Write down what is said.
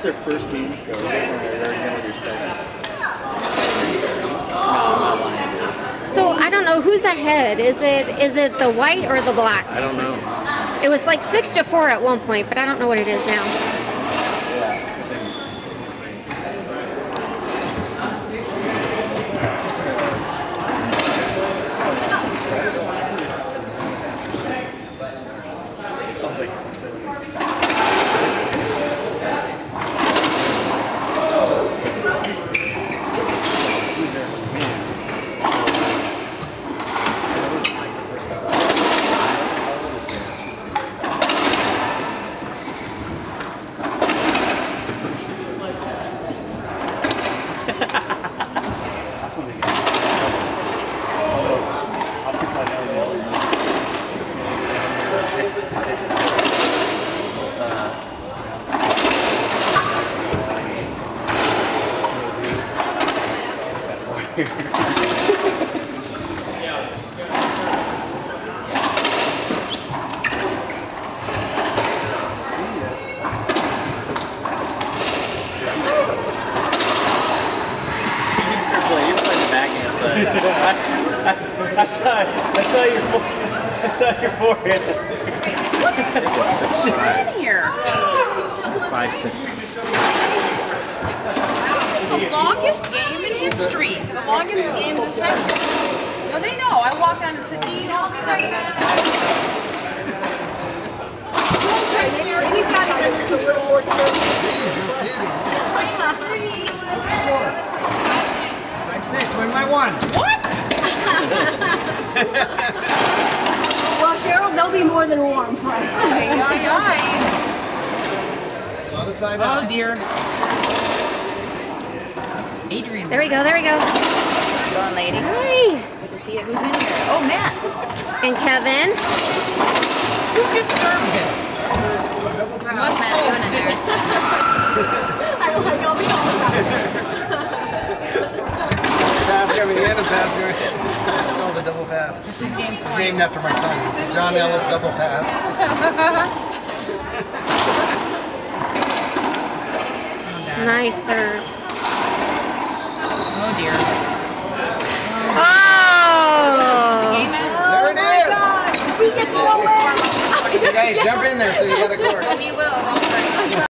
What's their first So I don't know who's ahead. Is it is it the white or the black? I don't know. It was like six to four at one point, but I don't know what it is now. Yeah. They get. I, I, I saw, I saw your, I saw your forehead. here? Five, six. The longest game in history. The longest game in the century. No, they know. I walk on to Dean all the time. He's got this a little more serious. Five, six, win by one. What? Well, Cheryl, they'll be more than warm. Ay, ay, ay. Other side Oh out. dear. Adrienne. There we go. There we go. Going, lady. Hi. Good to see you. Who's in here? Oh, Matt. And Kevin. Who just served this? What's. Matt doing in there? I don't like all the Pass coming in and pass going. No, the double pass. This is game It's point. named after my son. John Ellis double pass. Nice serve. Oh dear. Oh. Game is. There it oh, is. We get to go in. You guys jump in there so you got a court. Oh, we will. Don't worry.